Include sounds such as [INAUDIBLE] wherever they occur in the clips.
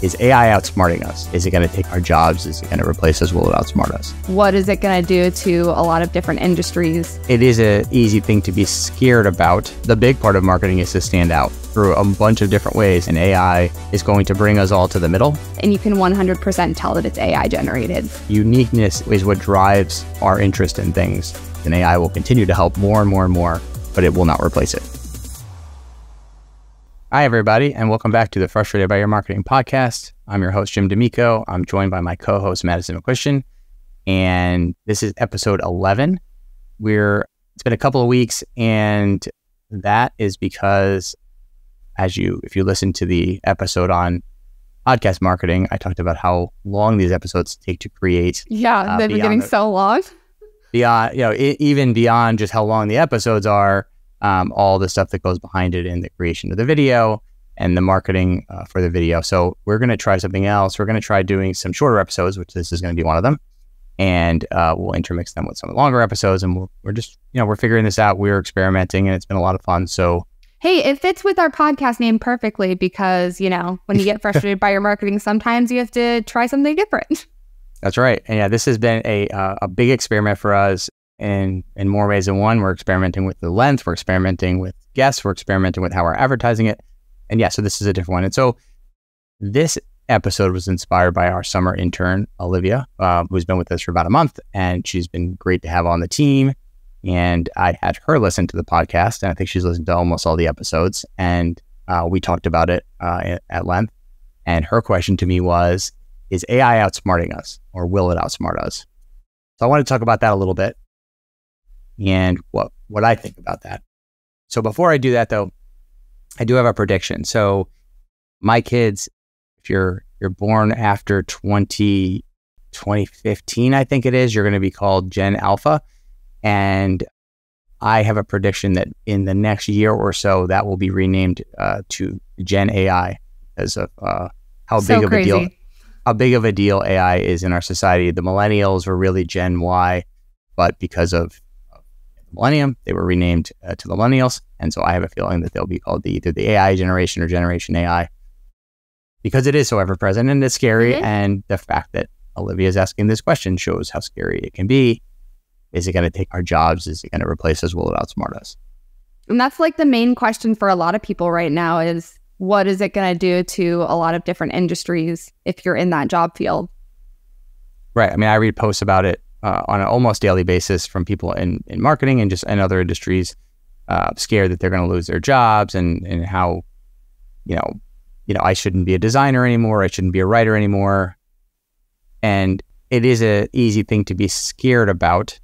Is AI outsmarting us? Is it going to take our jobs? Is it going to replace us? Will it outsmart us? What is it going to do to a lot of different industries? It is an easy thing to be scared about. The big part of marketing is to stand out through a bunch of different ways, and AI is going to bring us all to the middle. And you can 100% tell that it's AI generated. Uniqueness is what drives our interest in things, and AI will continue to help more and more and more, but it will not replace it. Hi, everybody, and welcome back to the Frustrated by Your Marketing podcast. I'm your host, Jim DeMicco. I'm joined by my co host, Madison McQuistion, and this is episode 11. We're, it's been a couple of weeks, and that is because, as you, if you listen to the episode on podcast marketing, I talked about how long these episodes take to create. Yeah, uh, they've been getting the, so long. Beyond, you know, it, even beyond just how long the episodes are um, all the stuff that goes behind it in the creation of the video and the marketing uh, for the video. So we're going to try something else. We're going to try doing some shorter episodes, which this is going to be one of them. And uh, we'll intermix them with some longer episodes. And we we are just, you know, we're figuring this out. We're experimenting and it's been a lot of fun. So, hey, it fits with our podcast name perfectly because, you know, when you get frustrated [LAUGHS] by your marketing, sometimes you have to try something different. That's right. And yeah, this has been a, uh, a big experiment for us in in more ways than one. We're experimenting with the length, we're experimenting with guests, we're experimenting with how we're advertising it. And yeah, so this is a different one. And so this episode was inspired by our summer intern, Olivia, uh, who's been with us for about a month, and she's been great to have on the team. And I had her listen to the podcast, and I think she's listened to almost all the episodes. And uh, we talked about it uh, at length. And her question to me was, is AI outsmarting us or will it outsmart us? So I want to talk about that a little bit and what what I think about that. So before I do that though, I do have a prediction. So my kids, if you're you're born after 20, 2015, I think it is, you're going to be called Gen Alpha. And I have a prediction that in the next year or so, that will be renamed uh, to Gen AI as of uh, how so big crazy. of a deal how big of a deal AI is in our society. The millennials were really Gen Y, but because of millennium. They were renamed uh, to the millennials. And so I have a feeling that they'll be called the, either the AI generation or generation AI because it is so ever present and it's scary. Mm-hmm. And the fact that Olivia is asking this question shows how scary it can be. Is it going to take our jobs? Is it going to replace us? Will it outsmart us? And that's like the main question for a lot of people right now is what is it going to do to a lot of different industries if you're in that job field? Right. I mean, I read posts about it uh, on an almost daily basis from people in, in marketing and just in other industries, uh, scared that they're going to lose their jobs and, and how, you know, you know, I shouldn't be a designer anymore. I shouldn't be a writer anymore. And it is a easy thing to be scared about,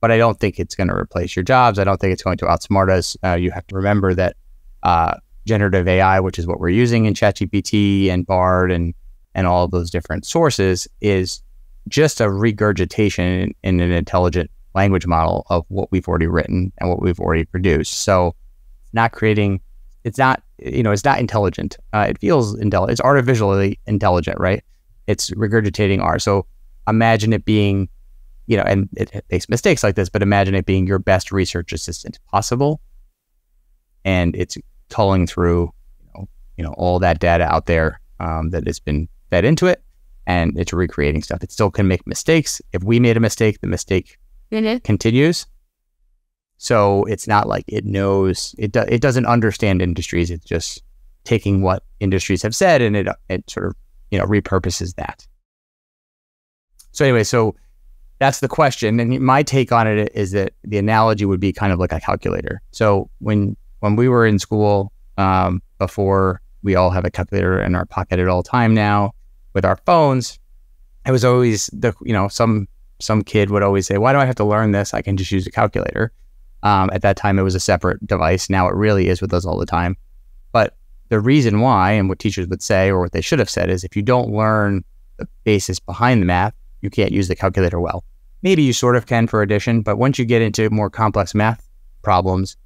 but I don't think it's going to replace your jobs. I don't think it's going to outsmart us. Uh, you have to remember that uh, generative AI, which is what we're using in ChatGPT and Bard and and all of those different sources, is just a regurgitation in, an intelligent language model of what we've already written and what we've already produced. So not creating, it's not, you know, it's not intelligent. Uh, it feels intelligent. It's artificially intelligent, right? It's regurgitating R. So imagine it being, you know, and it, it makes mistakes like this, but imagine it being your best research assistant possible. And it's culling through, you know, you know, all that data out there um, that has been fed into it and it's recreating stuff. It still can make mistakes. If we made a mistake, the mistake mm-hmm. continues. So it's not like it knows it. Do, it doesn't understand industries. It's just taking what industries have said and it it sort of you know repurposes that. So anyway, so that's the question. And my take on it is that the analogy would be kind of like a calculator. So when when we were in school, um, before we all have a calculator in our pocket at all time now, with our phones, it was always the you know some some kid would always say, "Why do I have to learn this? I can just use a calculator." Um, at that time, it was a separate device. Now it really is with us all the time. But the reason why, and what teachers would say, or what they should have said, is if you don't learn the basis behind the math, you can't use the calculator well. Maybe you sort of can for addition, but once you get into more complex math problems,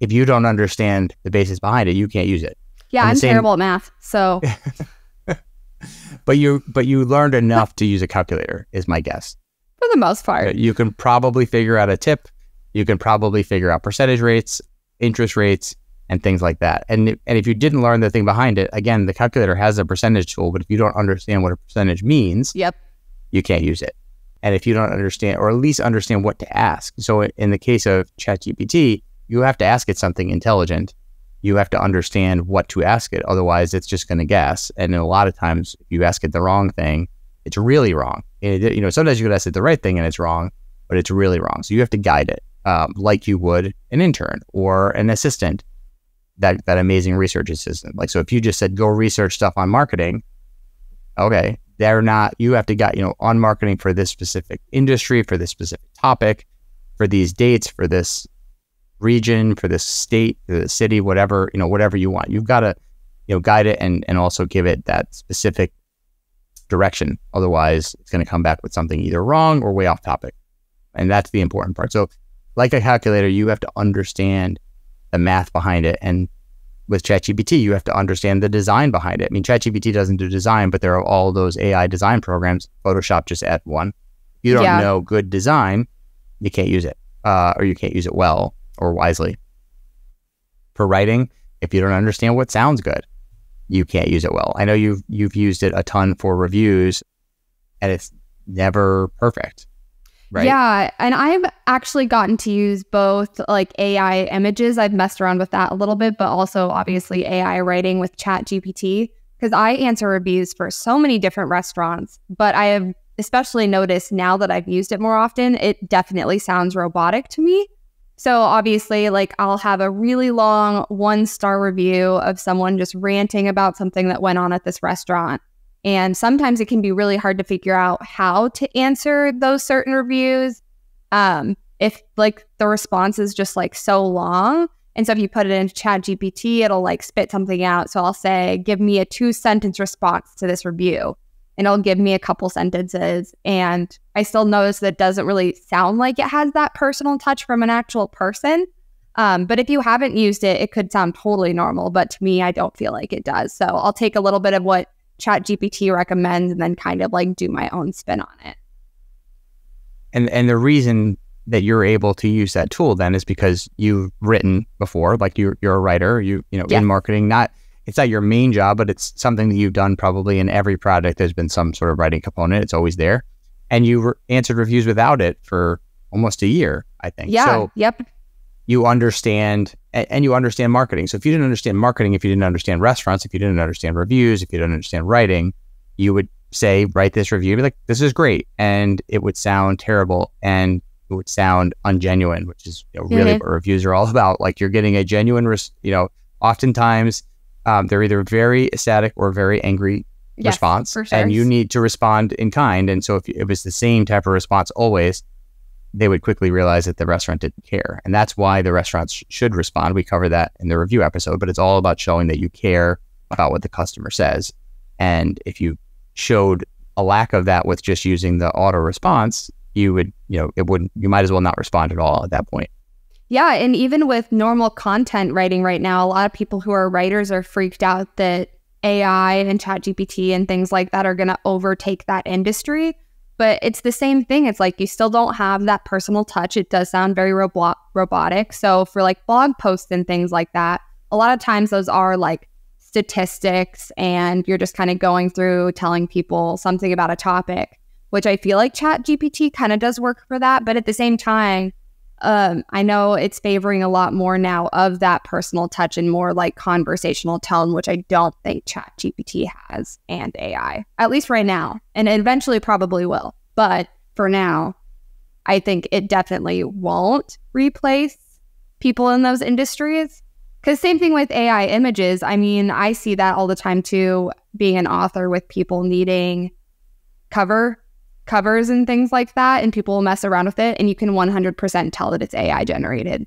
if you don't understand the basis behind it, you can't use it. Yeah, I'm same... terrible at math. So [LAUGHS] but you but you learned enough to use a calculator is my guess for the most part you can probably figure out a tip you can probably figure out percentage rates interest rates and things like that. And and if you didn't learn the thing behind it, again, the calculator has a percentage tool, but if you don't understand what a percentage means, Yep. you can't use it. And if you don't understand, or at least understand what to ask. So in the case of ChatGPT, you have to ask it something intelligent. You have to understand what to ask it. Otherwise, it's just going to guess. And a lot of times, if you ask it the wrong thing, it's really wrong. It, you know, sometimes you could ask it the right thing and it's wrong, but it's really wrong. So you have to guide it um, like you would an intern or an assistant, that that amazing research assistant. Like so, if you just said go research stuff on marketing, okay, they're not. You have to get you know on marketing for this specific industry, for this specific topic, for these dates, for this region, for this state, for the city, whatever you know, whatever you want. You've got to you know guide it and and also give it that specific direction. Otherwise, it's going to come back with something either wrong or way off topic. And that's the important part. So, like a calculator, you have to understand the math behind it. And with ChatGPT, you have to understand the design behind it. I mean, ChatGPT doesn't do design, but there are all those AI design programs. Photoshop just add one. If you don't Yeah. know good design, you can't use it, uh, or you can't use it well or wisely. For writing, if you don't understand what sounds good, you can't use it well. I know you've you've used it a ton for reviews, and it's never perfect, right? Yeah, and I've actually gotten to use both like AI images. I've messed around with that a little bit, but also obviously AI writing with Chat GPT because I answer reviews for so many different restaurants. But I have especially noticed now that I've used it more often, it definitely sounds robotic to me. So obviously, like I'll have a really long one star review of someone just ranting about something that went on at this restaurant. And sometimes it can be really hard to figure out how to answer those certain reviews. Um, if like the response is just like so long. And so if you put it into Chat GPT, it'll like spit something out. So I'll say, give me a two sentence response to this review. And it'll give me a couple sentences. And I still notice that it doesn't really sound like it has that personal touch from an actual person. Um, but if you haven't used it, it could sound totally normal. But to me, I don't feel like it does. So I'll take a little bit of what Chat GPT recommends and then kind of like do my own spin on it. and and the reason that you're able to use that tool then is because you've written before like you're, you're a writer you you know Yeah. in marketing not it's not your main job but it's something that you've done probably in every product there's been some sort of writing component it's always there and you re- answered reviews without it for almost a year i think Yeah. so yep. you understand and, and you understand marketing so if you didn't understand marketing if you didn't understand restaurants if you didn't understand reviews if you didn't understand writing you would say write this review be like this is great and it would sound terrible and it would sound ungenuine which is you know, really Mhm. what reviews are all [LAUGHS] about like you're getting a genuine res- you know oftentimes um, they're either very ecstatic or very angry Yes, response sure. and you need to respond in kind and so if it was the same type of response always they would quickly realize that the restaurant didn't care and that's why the restaurants sh- should respond we cover that in the review episode but it's all about showing that you care about what the customer says and if you showed a lack of that with just using the auto response you would you know it wouldn't you might as well not respond at all at that point Yeah, and even with normal content writing right now, a lot of people who are writers are freaked out that AI and ChatGPT and things like that are going to overtake that industry. But it's the same thing. It's like you still don't have that personal touch. It does sound very robo- robotic. So for like blog posts and things like that, a lot of times those are like statistics and you're just kind of going through telling people something about a topic, which I feel like ChatGPT kind of does work for that. But at the same time, um, I know it's favoring a lot more now of that personal touch and more like conversational tone, which I don't think ChatGPT has and AI, at least right now. And eventually probably will. But for now, I think it definitely won't replace people in those industries. Because same thing with AI images. I mean, I see that all the time too, being an author with people needing cover covers and things like that, and people will mess around with it, and you can 100% tell that it's AI generated.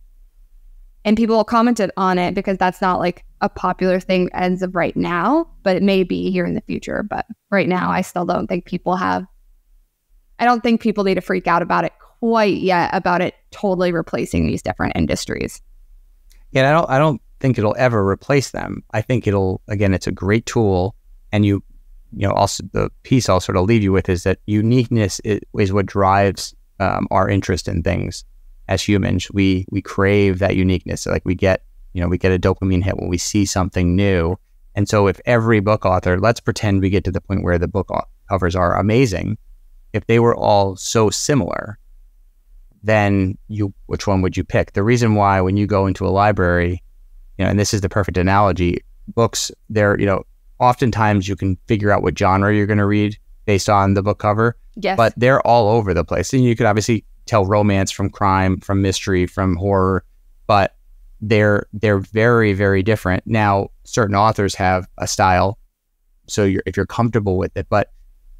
And people will comment on it because that's not like a popular thing as of right now, but it may be here in the future. But right now, I still don't think people have, I don't think people need to freak out about it quite yet about it totally replacing these different industries. Yeah, I don't. I don't think it'll ever replace them. I think it'll. Again, it's a great tool, and you, you know, also the piece I'll sort of leave you with is that uniqueness is, is what drives um, our interest in things. As humans, we we crave that uniqueness. Like we get You know, we get a dopamine hit when we see something new. And so if every book author, let's pretend we get to the point where the book covers are amazing. If they were all so similar, then you which one would you pick? The reason why when you go into a library, you know, and this is the perfect analogy, books they're, you know, oftentimes you can figure out what genre you're going to read based on the book cover. Yes. But they're all over the place. And you could obviously tell romance from crime, from mystery, from horror, but they're they're very very different. Now, certain authors have a style, so you're, if you're comfortable with it, but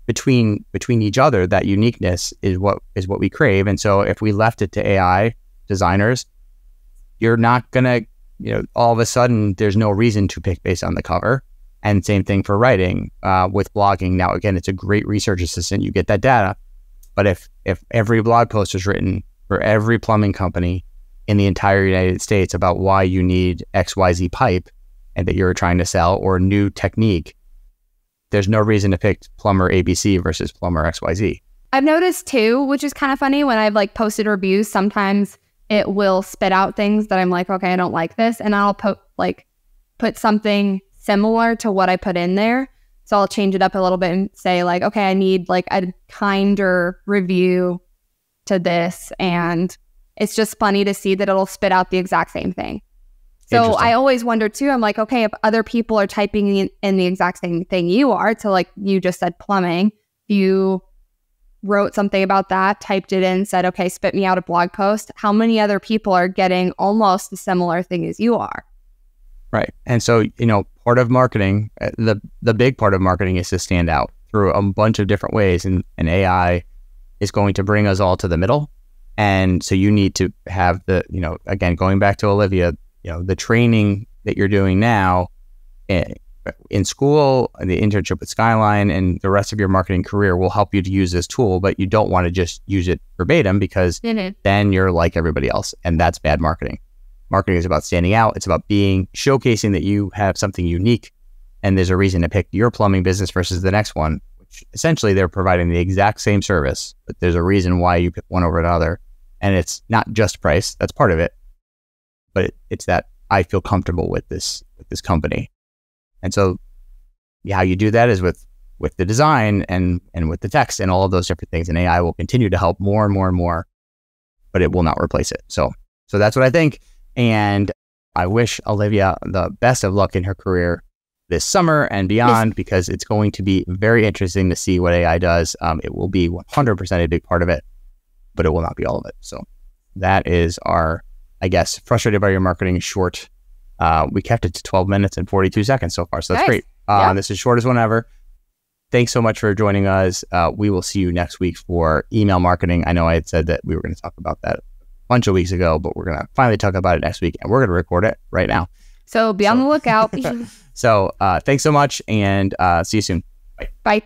between between each other, that uniqueness is what is what we crave. And so, if we left it to AI designers, you're not gonna, you know, all of a sudden there's no reason to pick based on the cover. And same thing for writing uh, with blogging. Now, again, it's a great research assistant. You get that data, but if if every blog post is written for every plumbing company in the entire United States about why you need XYZ pipe and that you're trying to sell or a new technique, there's no reason to pick plumber ABC versus plumber XYZ. I've noticed too, which is kind of funny when I've like posted reviews, sometimes it will spit out things that I'm like, okay, I don't like this. And I'll put like put something similar to what I put in there. So I'll change it up a little bit and say like, okay, I need like a kinder review to this and it's just funny to see that it'll spit out the exact same thing. So I always wonder too. I'm like, okay, if other people are typing in, in the exact same thing you are, to like you just said plumbing, you wrote something about that, typed it in, said, okay, spit me out a blog post. How many other people are getting almost the similar thing as you are? Right. And so, you know, part of marketing, uh, the the big part of marketing is to stand out through a bunch of different ways and, and AI is going to bring us all to the middle and so you need to have the, you know, again, going back to Olivia, you know, the training that you're doing now in, eh, in school, the internship with Skyeline, and the rest of your marketing career will help you to use this tool, but you don't want to just use it verbatim because mm-hmm. then you're like everybody else, and that's bad marketing. Marketing is about standing out. It's about being showcasing that you have something unique, and there's a reason to pick your plumbing business versus the next one. Which essentially they're providing the exact same service, but there's a reason why you pick one over another and it's not just price, that's part of it, but it, it's that I feel comfortable with this with this company. And so yeah, how you do that is with with the design and and with the text and all of those different things. And AI will continue to help more and more and more, but it will not replace it. So so that's what I think. And I wish Olivia the best of luck in her career this summer and beyond because it's going to be very interesting to see what AI does. Um, it will be 100% a big part of it but it will not be all of it. So that is our, I guess, frustrated by your marketing short. Uh, we kept it to 12 minutes and 42 seconds so far. So that's nice. great. Uh, yeah. This is short as one ever. Thanks so much for joining us. Uh, we will see you next week for email marketing. I know I had said that we were going to talk about that bunch of weeks ago, but we're going to finally talk about it next week and we're going to record it right now. So be so. on the lookout. [LAUGHS] so uh, thanks so much and uh, see you soon. Bye. Bye.